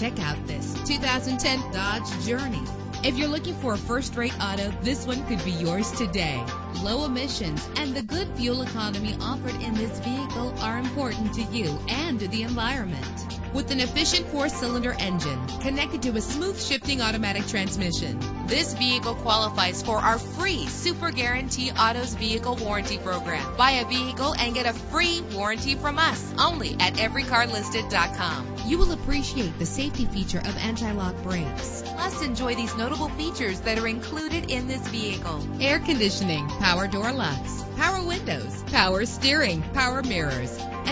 Check out this 2010 Dodge Journey. If you're looking for a first-rate auto, this one could be yours today. Low emissions and the good fuel economy offered in this vehicle are important to you and the environment. With an efficient four-cylinder engine connected to a smooth shifting automatic transmission, this vehicle qualifies for our free Super Guarantee Autos Vehicle Warranty Program. Buy a vehicle and get a free warranty from us only at everycarlisted.com. You will appreciate the safety feature of anti-lock brakes. Plus, enjoy these notable features that are included in this vehicle. Air conditioning, power door locks, power windows, power steering, power mirrors,